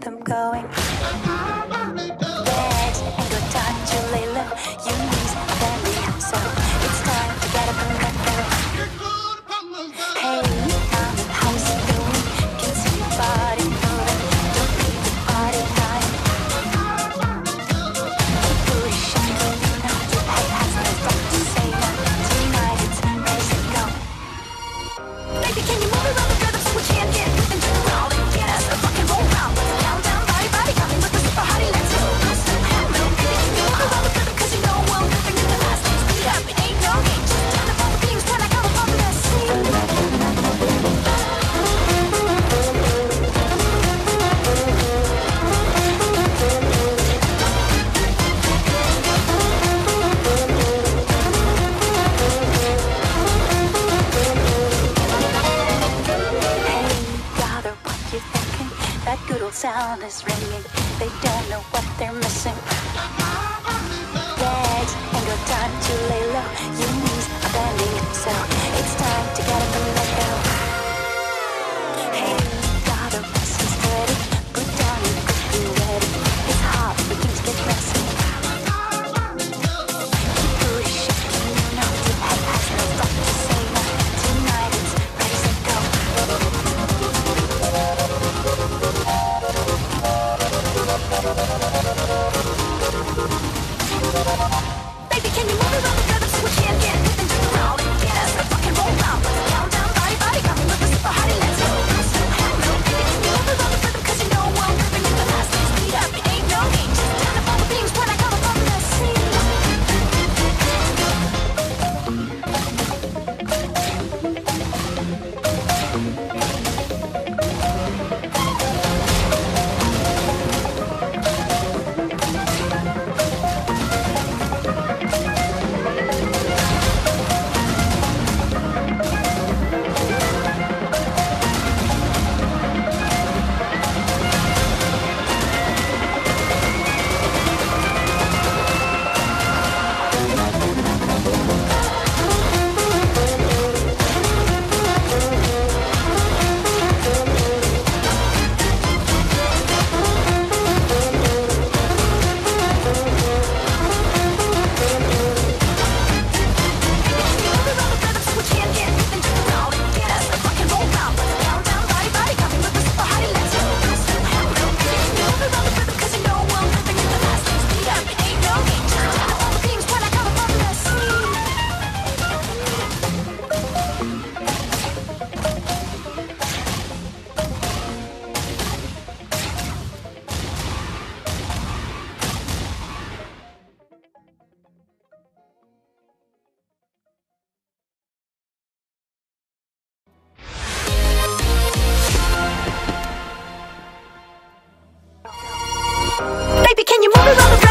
them going. That good old sound is ringing. They don't know what they're missing. Bags and no time to lay low. Your knees are bending, so. Can you move it